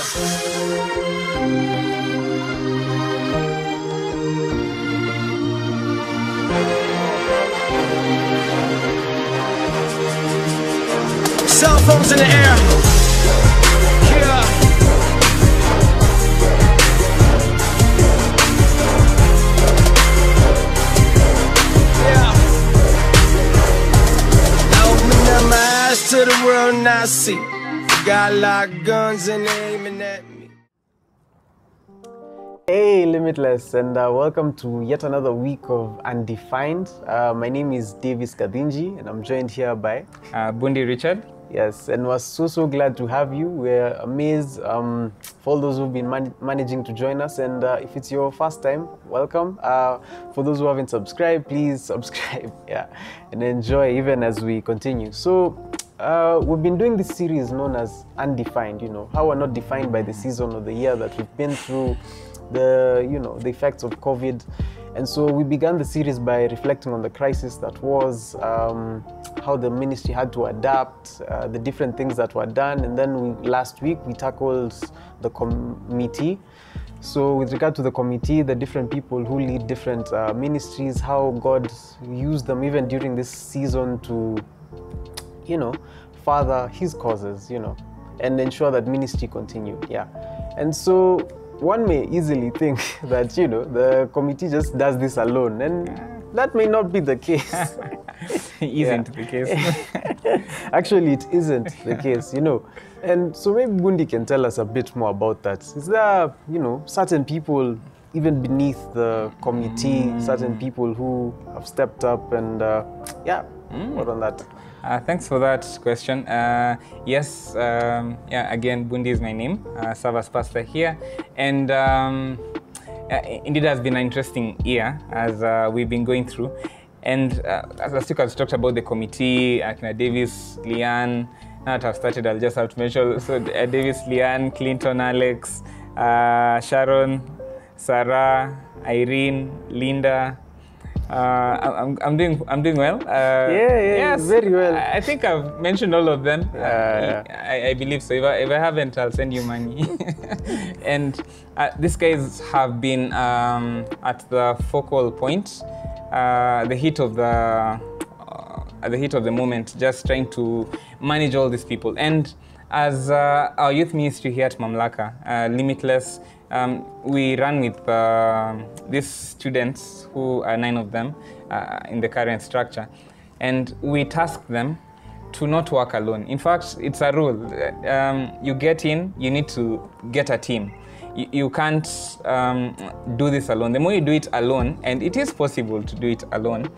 Cell phones in the air. Yeah. Yeah. Open up my eyes to the world and I see. Got a lot of guns and they aiming at me. Hey, Limitless, and uh, welcome to yet another week of Undefined. Uh, my name is Davis Kadinji, and I'm joined here by, Uh, Bundi Richard. yes, and we're so, so glad to have you. We're amazed um, for all those who've been man- managing to join us, and uh, if it's your first time, welcome. Uh, for those who haven't subscribed, please subscribe, yeah, and enjoy even as we continue. So, uh, we've been doing this series known as Undefined, you know, how we're not defined by the season or the year that we've been through, the, you know, the effects of COVID. And so we began the series by reflecting on the crisis that was, um, how the ministry had to adapt, uh, the different things that were done. And then we, last week we tackled the committee. So, with regard to the committee, the different people who lead different uh, ministries, how God used them even during this season to you know, further his causes, you know, and ensure that ministry continued. Yeah. And so one may easily think that, you know, the committee just does this alone. And that may not be the case. Isn't the case. Actually, it isn't the case, you know. And so maybe Bundi can tell us a bit more about that. Is there, you know, certain people even beneath the committee, certain people who have stepped up and, uh, yeah, what on that? Uh, thanks for that question. Uh, yes, um, yeah, again, Bundi is my name, uh, serve as pastor here. And um, uh, indeed, it has been an interesting year as uh, we've been going through. And uh, as last week, I talked about the committee, uh, Kina Davis, Leanne. Now that I've started, I'll just have to mention so Davis, Leanne, Clinton, Alex, Sharon, Sarah, Irene, Linda. Uh, I'm, I'm doing I'm doing well. Uh, yeah, very well. I think I've mentioned all of them. Yeah, Uh, I, I believe so. If I, if I haven't, I'll send you money. and uh, these guys have been um, at the focal point, uh, the heat of the uh, at the heat of the moment, just trying to manage all these people. And as uh, our youth ministry here at Mamlaka, uh, Limitless, um, we run with uh, these students, who are nine of them uh, in the current structure, and we task them to not work alone. In fact, it's a rule. Um, you get in, you need to get a team. You, you can't um, do this alone. The more you do it alone, and it is possible to do it alone,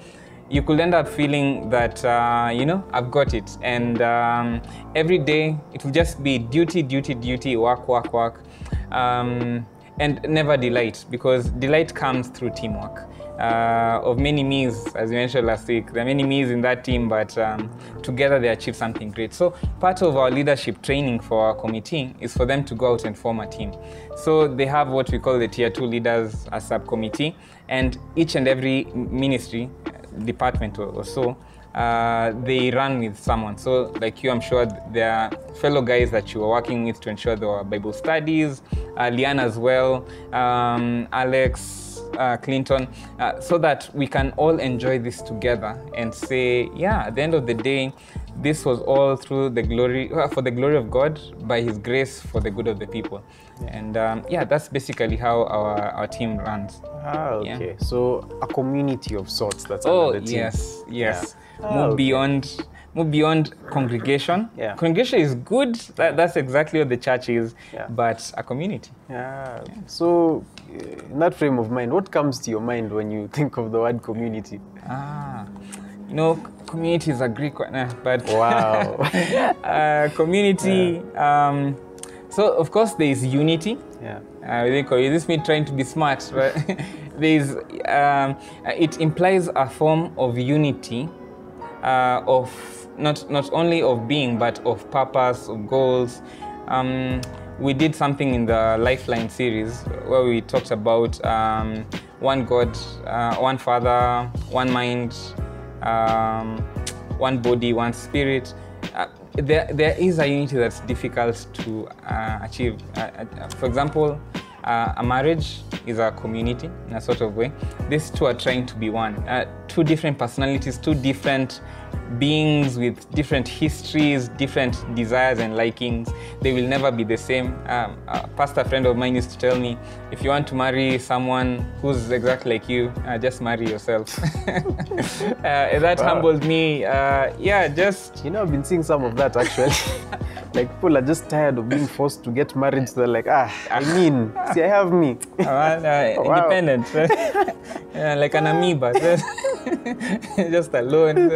you could end up feeling that uh, you know I've got it, and um, every day it will just be duty, duty, duty, work, work, work, um, and never delight because delight comes through teamwork. Uh, of many me's, as you mentioned last week, there are many me's in that team, but um, together they achieve something great. So part of our leadership training for our committee is for them to go out and form a team. So they have what we call the tier two leaders, a subcommittee, and each and every ministry department or, or so, uh, they run with someone. So, like you, I'm sure there are fellow guys that you are working with to ensure there are Bible studies, uh, Liana as well, um, Alex, uh, Clinton, uh, so that we can all enjoy this together and say, yeah, at the end of the day, this was all through the glory, uh, for the glory of God, by His grace, for the good of the people. And um, yeah, that's basically how our, our team runs. Ah, Yeah. okay. So a community of sorts that's Oh under the team. yes, yes. Yeah. Ah, move okay. beyond, move beyond congregation. Yeah. Congregation is good. That, that's exactly what the church is. Yeah. But a community. Yeah. So, uh, in that frame of mind, what comes to your mind when you think of the word community? Ah, you know, c- community is a Greek one, eh, but Wow. uh, community. Um, so of course there is unity. yeah. Uh, they call is this me trying to be smart? But there is. Um, it implies a form of unity, uh, of not not only of being, but of purpose, of goals. Um, we did something in the Lifeline series where we talked about um, one God, uh, one Father, one mind, um, one body, one spirit. Uh, there, there is a unity that's difficult to uh, achieve. Uh, uh, for example, uh, a marriage is a community in a sort of way. These two are trying to be one. Uh, two different personalities, two different beings with different histories, different desires and likings. They will never be the same. Um, a pastor friend of mine used to tell me, if you want to marry someone who's exactly like you, uh, just marry yourself. uh, that Wow. humbled me. Uh, yeah, just You know, I've been seeing some of that actually. like people are just tired of being forced to get married. So they're like, ah, I mean, see, I have me. uh, Wow. independent, yeah, like an amoeba, just alone.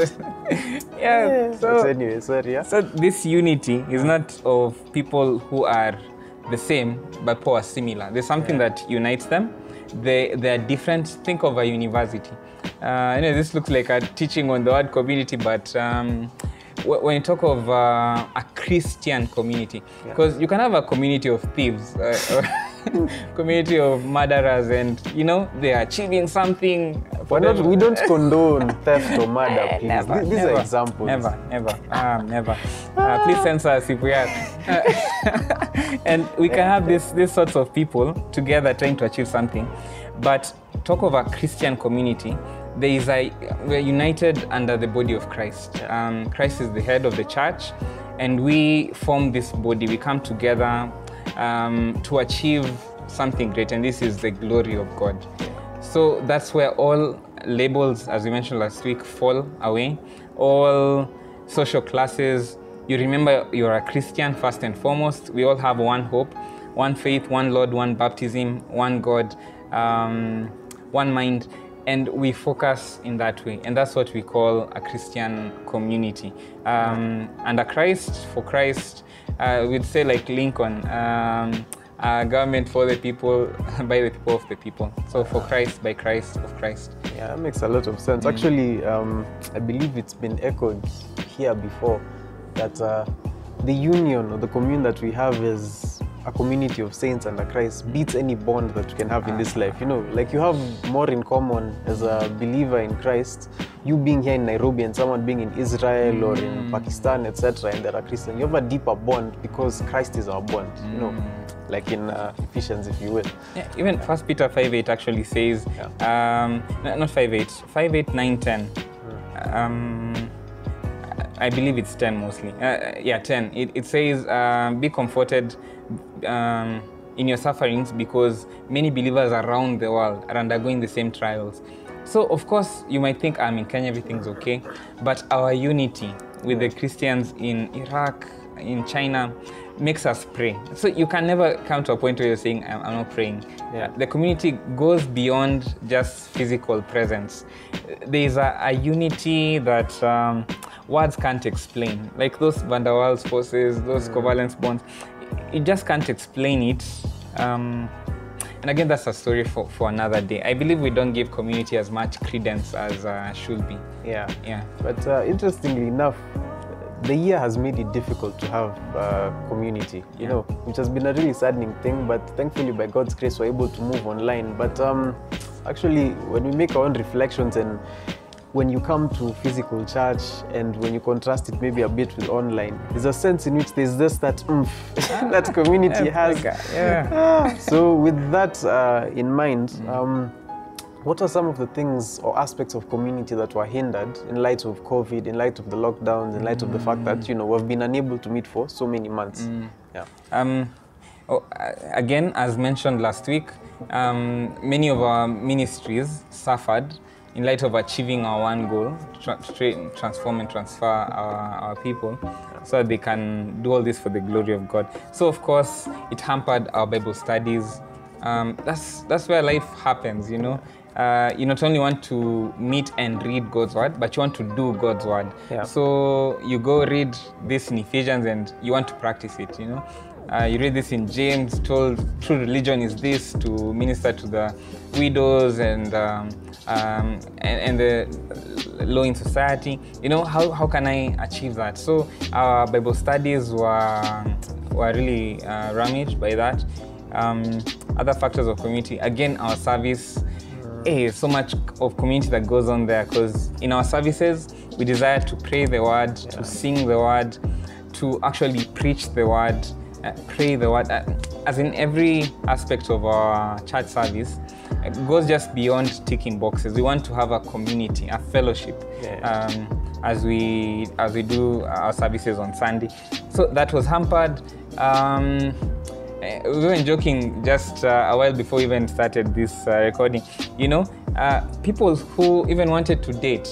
Yeah, but so anyway, sorry, yeah. So this unity is not of people who are the same, but who are similar. There's something that unites them. They they are different. Think of a university. Uh, you know, this looks like a teaching on the word community, but um, when you talk of uh, a Christian community, because you can have a community of thieves. Uh, community of murderers and you know they are achieving something for We're not, we don't condone theft or murder, Eh, please. Never, These, never, are examples. Never, never, ah, never. Uh, please censor us if we are. and we can have this, these sorts of people together trying to achieve something. But talk of a Christian community, there is a we're united under the body of Christ. Um, Christ is the head of the church, and we form this body. We come together um, to achieve something great, and this is the glory of God. So that's where all labels, as we mentioned last week, fall away. All social classes. You remember you're a Christian first and foremost. We all have one hope, one faith, one Lord, one baptism, one God, um, one mind, and we focus in that way. And that's what we call a Christian community. Um, under Christ, for Christ, uh, we'd say like Lincoln. Um, a government for the people, by the people of the people. So for Christ, by Christ, of Christ. Yeah, that makes a lot of sense. Actually, um, I believe it's been echoed here before that uh, the union or the commune that we have is a community of saints under Christ beats any bond that you can have in this life. You know, like you have more in common as a believer in Christ. You being here in Nairobi and someone being in Israel or in Pakistan, etc., and they're a Christian, you have a deeper bond because Christ is our bond. You know, like in uh, Ephesians, if you will. Yeah, even First Peter 5 8 actually says, um, not 5 8, 5 8, 9 10. Um, I believe it's 10 mostly. Uh, yeah, 10. It, it says, um, be comforted um, in your sufferings because many believers around the world are undergoing the same trials. So, of course, you might think, I'm in Kenya, everything's okay. But our unity with the Christians in Iraq, in China, makes us pray. So, you can never come to a point where you're saying, I'm, I'm not praying. Yeah. The community goes beyond just physical presence. There is a, a unity that um, words can't explain. Like those Van der Waals forces, those covalence bonds, you just can't explain it. Um, and again, that's a story for, for another day. I believe we don't give community as much credence as uh, should be. Yeah. Yeah. But uh, interestingly enough, the year has made it difficult to have uh, community, you Yeah. know, which has been a really saddening thing. But thankfully, by God's grace, we're able to move online. But um, actually, when we make our own reflections and when you come to physical church and when you contrast it maybe a bit with online, there's a sense in which there's just that oomph that community has. Yeah. so with that uh, in mind, um, what are some of the things or aspects of community that were hindered in light of COVID, in light of the lockdowns, in light of the fact that you know we've been unable to meet for so many months? Yeah. Um, oh, again, as mentioned last week, um, many of our ministries suffered in light of achieving our one goal tra- transform and transfer our, our people so that they can do all this for the glory of God. So, of course, it hampered our Bible studies. Um, that's, that's where life happens, you know. Uh, you not only want to meet and read God's word, but you want to do God's word. Yeah. So you go read this in Ephesians and you want to practice it, you know. Uh, you read this in James, told true religion is this to minister to the widows and um, um, and, and the low in society. You know, how, how can I achieve that? So our Bible studies were, were really uh, ramaged by that. Um, other factors of community, again, our service hey, so much of community that goes on there because in our services we desire to pray the word to sing the word to actually preach the word, uh, pray the word, uh, as in every aspect of our church service. It goes just beyond ticking boxes. We want to have a community, a fellowship, Yeah. um, as we as we do our services on Sunday. So that was hampered. Um, we were joking just uh, a while before we even started this uh, recording. You know, uh, people who even wanted to date.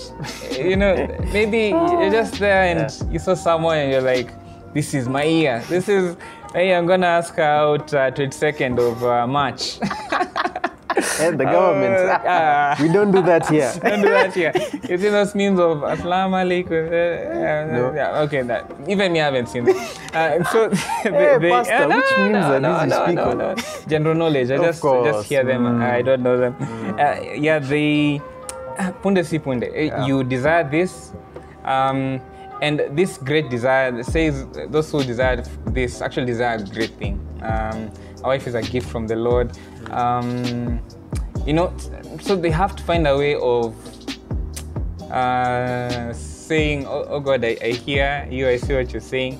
you know, maybe you're just there and yeah. you saw someone and you're like, "This is my year. This is." Hey, I'm gonna ask her out uh, 22nd of uh, March. And the government. Uh, we don't do that here. Don't do that here. You see those memes of Assalamu alaikum. uh, uh, No. Yeah, okay, that even me I haven't seen. Uh, so Hey, Pastor, which memes are these you speak no, no. General knowledge. I Of just course. just hear them. Mm. I don't know them. Uh, yeah, they punde si punde. You desire this. Um, and this great desire says those who desire this actually desire a great thing. Um, a wife is a gift from the Lord. Um, you know, so they have to find a way of uh, saying, oh, oh God, I, I hear you, I see what you're saying.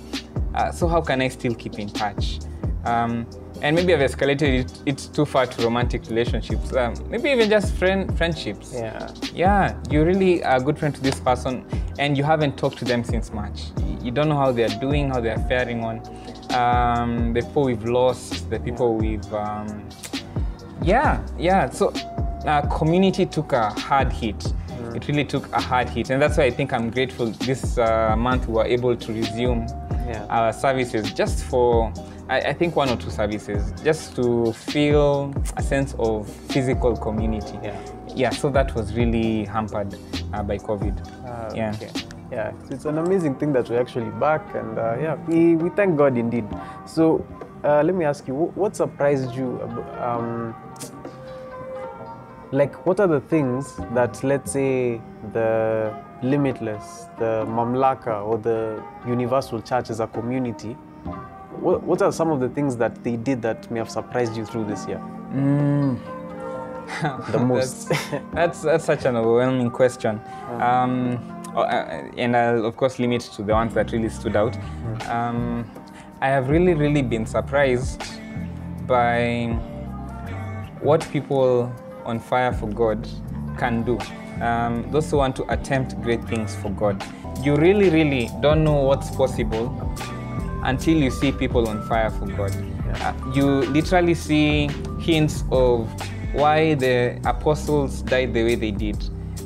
Uh, so how can I still keep in touch? Um, and maybe I've escalated it, it too far to romantic relationships. Um, maybe even just friend friendships. Yeah. Yeah, you're really a good friend to this person, and you haven't talked to them since March. You don't know how they're doing, how they're faring on. Um, the people we've lost, the people we've. Um, yeah, yeah. So, uh, community took a hard hit. It really took a hard hit, and that's why I think I'm grateful. This uh, month we were able to resume Yeah. our services just for. I, I think one or two services, just to feel a sense of physical community. Yeah. Yeah, so that was really hampered uh, by COVID. Ah, yeah. Yeah, so it's an amazing thing that we're actually back, and uh, yeah, we, we thank God indeed. So, uh, let me ask you, what surprised you? Um, like, what are the things that, let's say, the Limitless, the Mamlaka, or the Universal Church as a community, what, what are some of the things that they did that may have surprised you through this year? The most. that's, that's that's such an overwhelming question. Um, oh, uh, and I'll of course limit to the ones that really stood out. Um, I have really, really been surprised by what people on fire for God can do. Um, those who want to attempt great things for God. You really, really don't know what's possible until you see people on fire for God. Uh, you literally see hints of why the apostles died the way they did.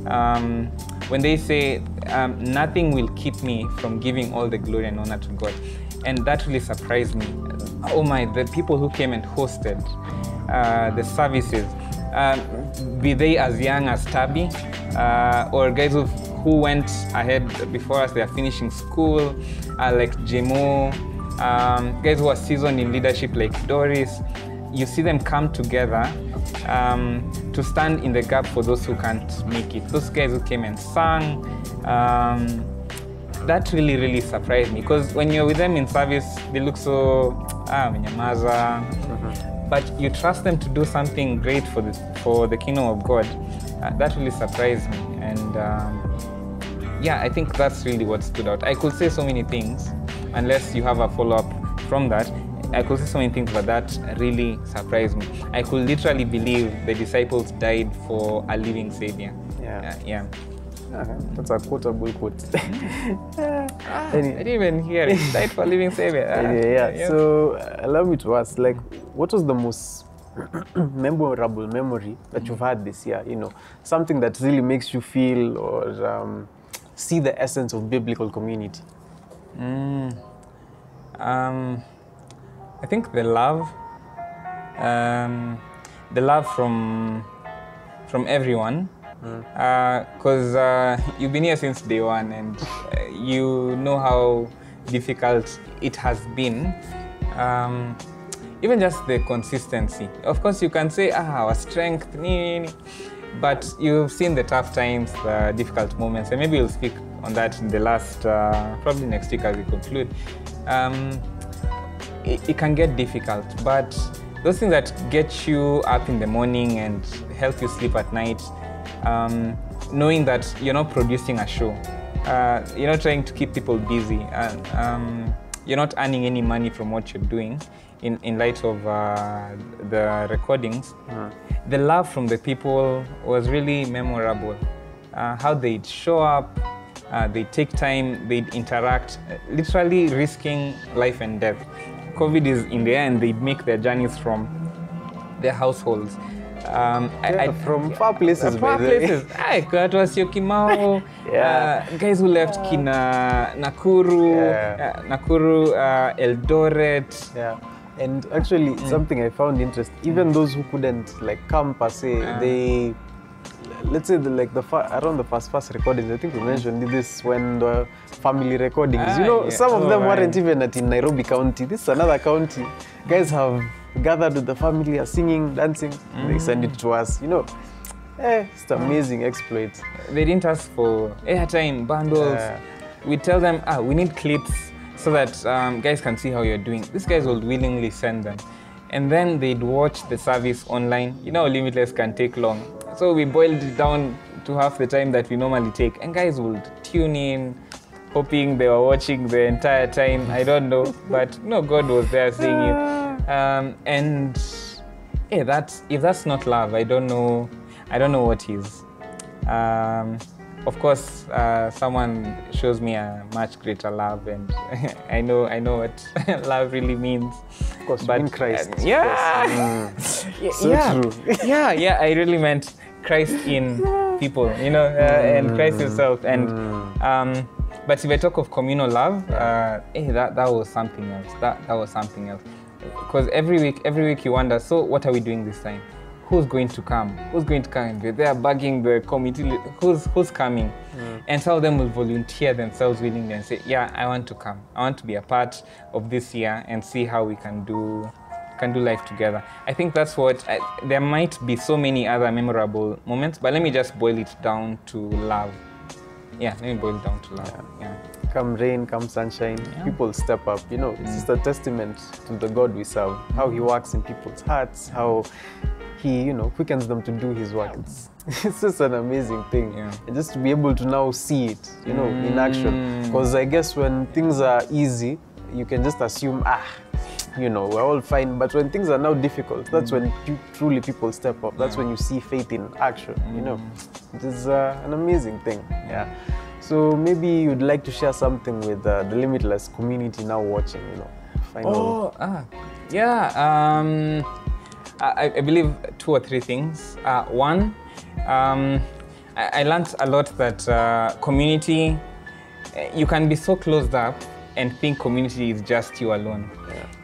Um, when they say, um, Nothing will keep me from giving all the glory and honor to God. And that really surprised me. Oh my, the people who came and hosted uh, the services, be they as young as Tabby uh, or guys who who went ahead before us, they are finishing school, uh, like Jemo, um, guys who are seasoned in leadership like Doris, you see them come together um, to stand in the gap for those who can't make it. Those guys who came and sang, um, that really, really surprised me because when you're with them in service, they look so ah, menyamaza. But you trust them to do something great for the for the kingdom of God. Uh, that really surprised me, and um, yeah, I think that's really what stood out. I could say so many things, unless you have a follow up from that. I could say so many things, but that really surprised me. I could literally believe the disciples died for a living Savior. Yeah. Uh, yeah. Ah, That's a quotable quote. I Any- didn't even hear it. Died for living Savior. Ah, yeah, yeah. So allow me to ask, like, what was the most memorable memory that you've had this year? You know, something that really makes you feel or um, see the essence of biblical community. Mm. Um, I think the love, um, the love from from everyone, because uh, you've been here since day one, and uh, you know how difficult it has been. Um, even just the consistency. Of course, you can say, ah, our strength, nee, nee. but you've seen the tough times, the difficult moments, and maybe you'll speak on that in the last, uh, probably next week as we conclude. Um, it, it can get difficult, but those things that get you up in the morning and help you sleep at night, um, knowing that you're not producing a show, uh, you're not trying to keep people busy, and um, you're not earning any money from what you're doing in, in light of uh, the recordings, the love from the people was really memorable. Uh, how they'd show up, uh, they take time, they'd interact, literally risking life and death. COVID is in the end, they'd make their journeys from their households. Um, Yeah, I- from far places, by far the places. I got watu wa Kimau Yeah. uh, guys who left kina Nakuru, Yeah. uh, Nakuru, uh, Eldoret. Yeah. And actually, something I found interesting, even those who couldn't like come per se, yeah. they, let's say the, like the far, around the first first recordings, I think we mentioned this when the family recordings. Ah, you know, yeah. some of Oh, them right. weren't even at in Nairobi County. This is another county. Guys have gathered with the family, are singing, dancing. They send it to us. You know, eh, it's an amazing exploit. They didn't ask for airtime, bundles. Yeah. We tell them, ah, we need clips so that um, guys can see how you're doing. These guys will willingly send them. And then they'd watch the service online. You know, Limitless can take long. So we boiled it down to half the time that we normally take. And guys would tune in, hoping they were watching the entire time. I don't know. But no, God was there seeing you. Um, and yeah, that's, if that's not love, I don't know. I don't know what is. Um, of course, uh, someone shows me a much greater love, and I know I know what love really means. Of course, in Christ. uh, yeah. Mm. yeah, So yeah. true. yeah, yeah. I really meant Christ in people, you know, uh, and Christ Himself. And um, but if I talk of communal love, uh, eh, that that was something else. That that was something else. Because every week, every week you wonder, so what are we doing this time? Who's going to come? Who's going to come? They are bugging the committee. Who's who's coming? Mm. And some of them will volunteer themselves willingly and say, "Yeah, I want to come. I want to be a part of this year and see how we can do can do life together. I think that's what I, there might be so many other memorable moments, but let me just boil it down to love. Yeah, let me boil it down to love. Yeah. Come rain, come sunshine, people step up. You know, it's just a testament to the God we serve, how He works in people's hearts, how He, you know, quickens them to do His work. It's, it's just an amazing thing. Yeah. And just to be able to now see it, you know, in action. Mm. Because I guess when things are easy, you can just assume, ah, you know, we're all fine. But when things are now difficult, that's when you, truly people step up. That's when you see faith in action, you know. It is uh, an amazing thing. Yeah. So maybe you'd like to share something with uh, the Limitless community now watching, you know. Final. Oh, ah, yeah. Um, I, I believe two or three things. Uh, one, um, I, I learned a lot that uh, community, you can be so closed up and think community is just you alone.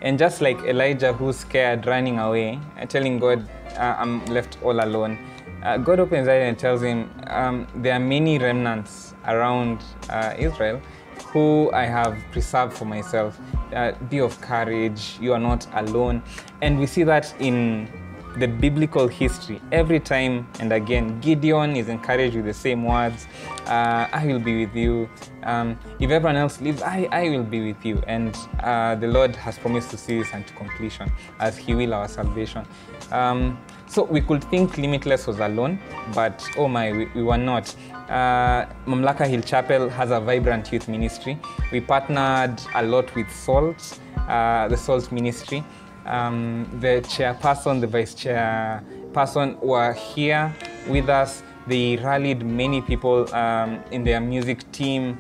And just like Elijah, who's scared, running away, telling God, uh, I'm left all alone. Uh, God opens eyes and tells him, um, There are many remnants around uh, Israel who I have preserved for myself. Uh, be of courage, you are not alone. And we see that in the biblical history. Every time and again, Gideon is encouraged with the same words uh, I will be with you. Um, if everyone else leaves, I, I will be with you. And uh, the Lord has promised to see this unto completion as He will our salvation. Um, so we could think Limitless was alone, but oh my, we, we were not. Uh, Mamlaka Hill Chapel has a vibrant youth ministry. We partnered a lot with SALT, uh, the SALT ministry. Um, the chairperson, the vice chairperson were here with us. They rallied many people um, in their music team.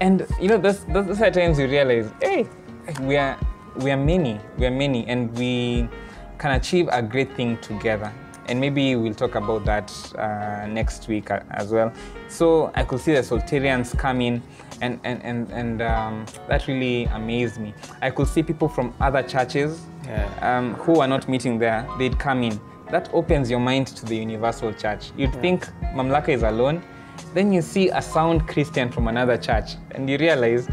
And you know, those, those are times you realize, hey, we are, we are many, we are many, and we can achieve a great thing together. And maybe we'll talk about that uh, next week as well. So I could see the Soltarians come in, and, and, and, and um, that really amazed me. I could see people from other churches Yeah. um, who are not meeting there, they'd come in. That opens your mind to the universal church. You'd think Mamlaka is alone, then you see a sound Christian from another church, and you realize,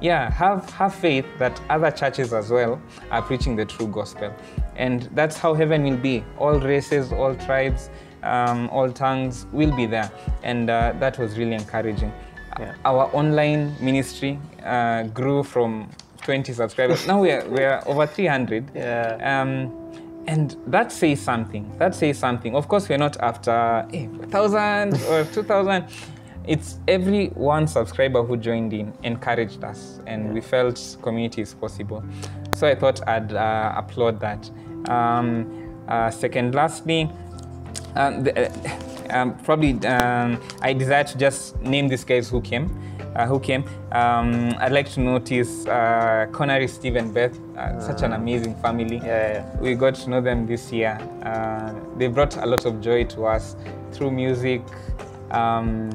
yeah, have, have faith that other churches as well are preaching the true gospel. And that's how heaven will be. All races, all tribes, um, all tongues will be there. And uh, that was really encouraging. Yeah. Our online ministry uh, grew from 20 subscribers. now we are, we are over 300. Yeah. Um, and that says something. That says something. Of course, we're not after eh, 1,000 or 2,000. it's every one subscriber who joined in encouraged us, and we felt community is possible. So I thought I'd uh, applaud that. Um, uh, second, lastly, um, the, uh, um, probably um, I desire to just name these guys who came. Uh, who came? Um, I'd like to notice uh, Connery, Steve, and Beth. Uh, such an amazing family. Yeah, yeah. We got to know them this year. Uh, they brought a lot of joy to us through music, um,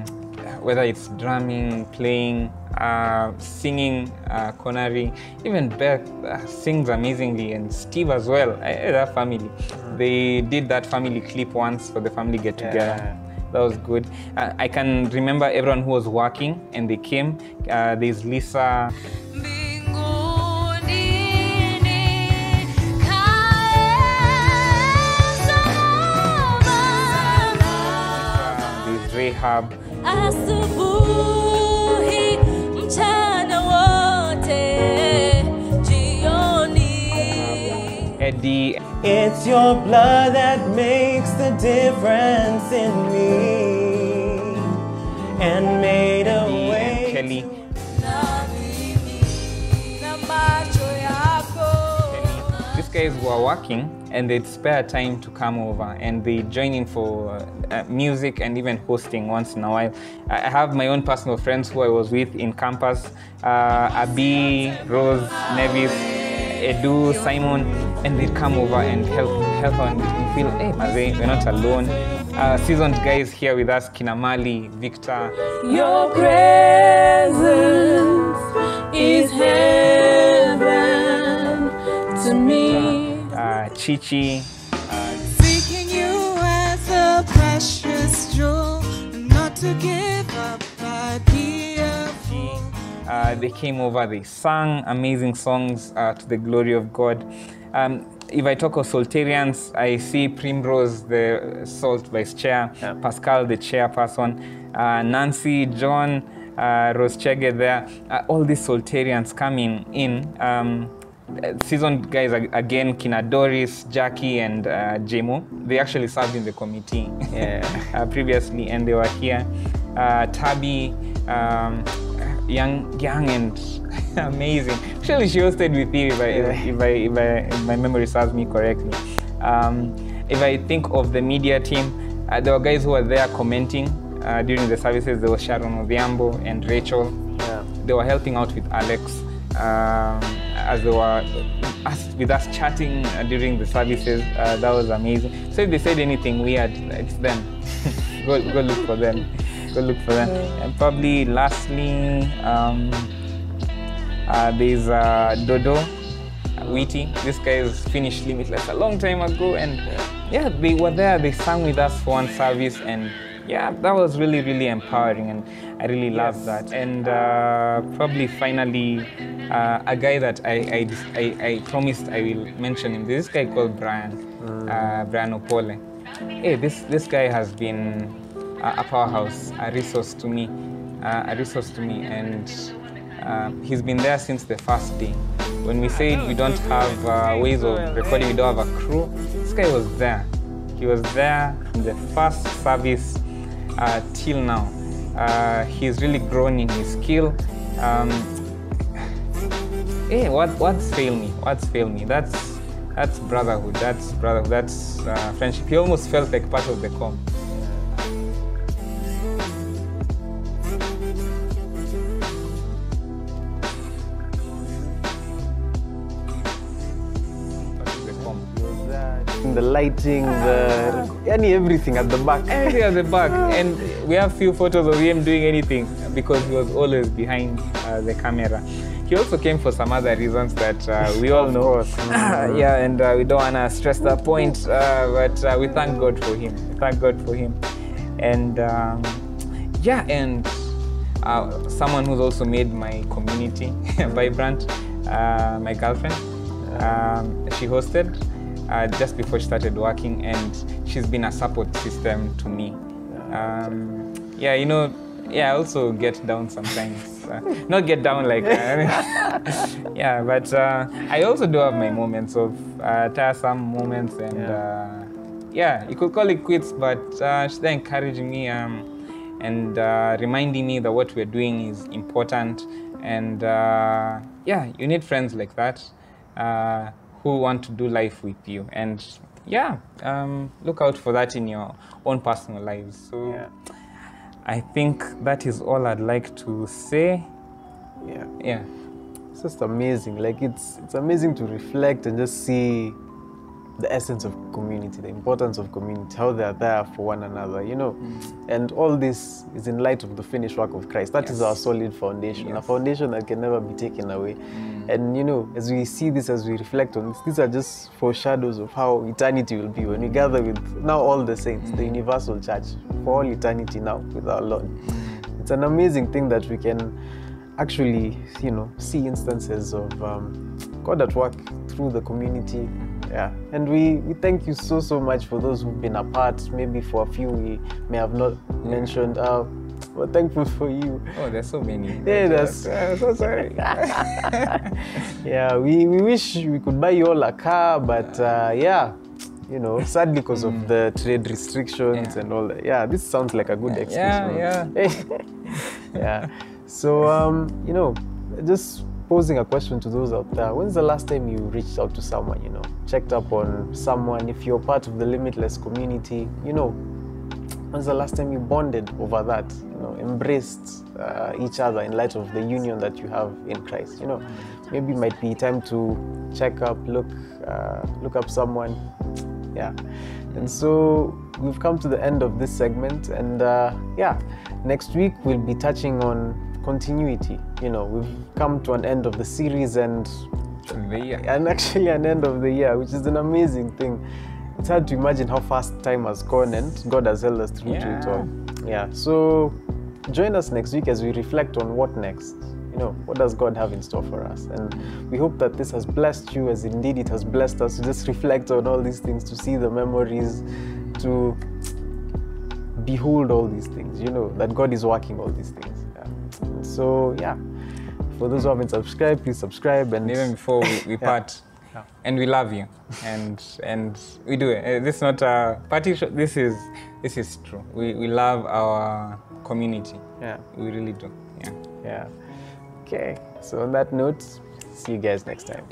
whether it's drumming, playing, uh, singing. Uh, Connery, even Beth uh, sings amazingly, and Steve as well. I- that family. They did that family clip once for the family get together. Yeah. That was good. Uh, I can remember everyone who was working and they came. Uh, there's Lisa, there's Rahab, asubuhi mchana wote jioni Eddie, It's your blood that makes the difference in me and made a way. Kelly. na mimi na macho yako These guys were working and they'd spare time to come over and they join in for uh, uh, music and even hosting once in a while. I I have my own personal friends who I was with in campus uh, Abi, Rose, Nevis, Edu, Simon, and they'd come over and help help and we feel, hey, Maze, we're not alone. Uh, seasoned guys here with us, Kinamali, Victor, Your presence is heaven to me. uh, Chichi, Seeking you as a precious jewel, not to give Uh, they came over, they sang amazing songs uh, to the glory of God. Um, if I talk of Soltarians, I see Primrose, the Salt Vice Chair, Yeah. Pascal, the chairperson, uh, Nancy, John, uh, Rose Chege there, uh, all these Soltarians coming in. Um, seasoned guys again, Kina Doris, Jackie, and uh, Jemo. They actually served in the committee Yeah. uh, previously, and they were here. Uh, Tabby, um, young, young and amazing. Actually, she hosted with you, if, I, if, I, if, I, if my memory serves me correctly. Um, if I think of the media team, uh, there were guys who were there commenting uh, during the services. There was Sharon Odhiambo and Rachel. Yeah. They were helping out with Alex um, as they were us, with us chatting uh, during the services. Uh, that was amazing. So if they said anything weird, it's them. go, go look for them. Go look for them. And probably lastly, um, uh, there's uh, Dodo Witty. This guy is finished Limitless a long time ago, and yeah, they were there. They sang with us for one service, and yeah, that was really, really empowering, and I really love that. And uh, probably finally, uh, a guy that I, I, I, I promised I will mention him. This guy called Brian, uh, Brian Opole. Hey, this this guy has been a, a powerhouse, a resource to me, a resource to me, and uh, he's been there since the first day. When we said we don't have uh, ways of recording, we don't have a crew, this guy was there. He was there in the first service uh, till now. He's really grown in his skill. Um, hey, what what's failed me? What's failed me? That's that's brotherhood. That's brotherhood. That's uh, friendship. He almost felt like part of the com. The lighting, the any everything at the back. Everything at the back, and we have few photos of him doing anything because he was always behind uh, the camera. He also came for some other reasons that uh, we all know. course. yeah, and uh, we don't wanna stress that point, uh, but uh, we thank God for him. We thank God for him, and um, yeah, and uh, someone who's also made my community vibrant, uh, my girlfriend. Um, she hosted uh, just before she started working, and she's been a support system to me. Um, yeah, you know, yeah, I also get down sometimes. Uh, not get down like, uh, yeah, but uh, I also do have my moments of uh, tiresome moments, and uh, yeah, you could call it quits, but uh, she's there encouraging me. Um, and uh, reminding me that what we're doing is important. And uh, yeah, you need friends like that uh, who want to do life with you. And yeah, um, look out for that in your own personal lives. So Yeah. I think that is all I'd like to say. Yeah. Yeah. It's just amazing. Like it's it's amazing to reflect and just see the essence of community, the importance of community, how they are there for one another, you know. Mm. And all this is in light of the finished work of Christ. That is Yes. our solid foundation, a foundation that can never be taken away. Mm. And you know, as we see this, as we reflect on this, these are just foreshadows of how eternity will be when we gather with now all the saints, the mm. universal church, for all eternity now with our Lord. It's an amazing thing that we can actually, you know, see instances of um, God at work through the community. Yeah, and we, we thank you so so much for those who've been apart. Maybe for a few we may have not mentioned. Uh, we're thankful for you. Oh, there's so many. Yeah, that's- I'm so sorry. Yeah, we, we wish we could buy you all a car, but uh, yeah, you know, sadly because of the trade restrictions Yeah. and all that. Yeah, this sounds like a good excuse. Yeah, no? yeah. So, um, you know, just posing a question to those out there. When's the last time you reached out to someone, you know, checked up on someone? If you're part of the Limitless community, you know, when's the last time you bonded over that? You know, embraced uh, each other in light of the union that you have in Christ. You know, maybe it might be time to check up, look, uh, look up someone. Yeah, and so we've come to the end of this segment, and uh, yeah, next week we'll be touching on continuity. You know, we've come to an end of the series, and The year. and actually an end of the year, which is an amazing thing. It's hard to imagine how fast time has gone and God has held us through to it all. Yeah. So join us next week as we reflect on what next. You know, what does God have in store for us? And we hope that this has blessed you as indeed it has blessed us to just reflect on all these things, to see the memories, to behold all these things, you know, that God is working all these things. Yeah. So yeah. For those who haven't subscribed, please subscribe and even before we, we part. Yeah. And we love you, and and we do it. Uh, This is not a party show. This is this is true. We we love our community. yeah. We really do. Yeah. Yeah. Okay. So on that note, see you guys next time.